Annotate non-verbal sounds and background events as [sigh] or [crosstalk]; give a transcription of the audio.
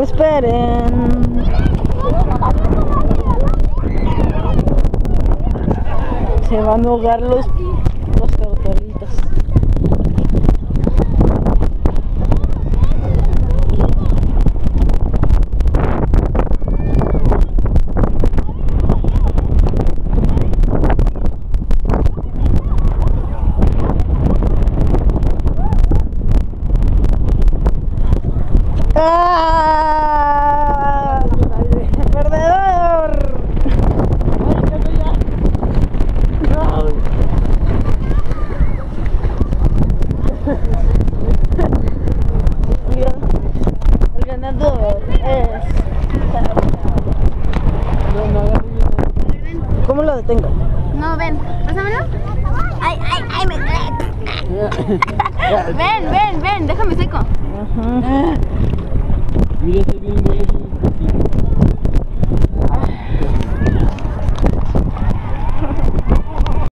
Esperen. Se van a ahogar los, los tortolitos. ¡Ah! [laughs] El ganador es. ¿Cómo lo detengo? No, ven. Pásamelo. Ay, ay, ay, me. [laughs] ven, ven, ven. Déjame seco. Ajá.